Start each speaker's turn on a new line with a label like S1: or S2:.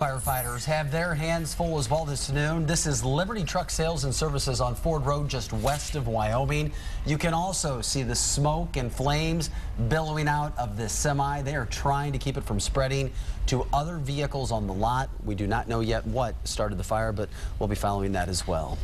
S1: Firefighters have their hands full as well this noon. This is Liberty Truck Sales and Services on Ford Road just west of Wyoming. You can also see the smoke and flames billowing out of this semi. They are trying to keep it from spreading to other vehicles on the lot. We do not know yet what started the fire, but we'll be following that as well.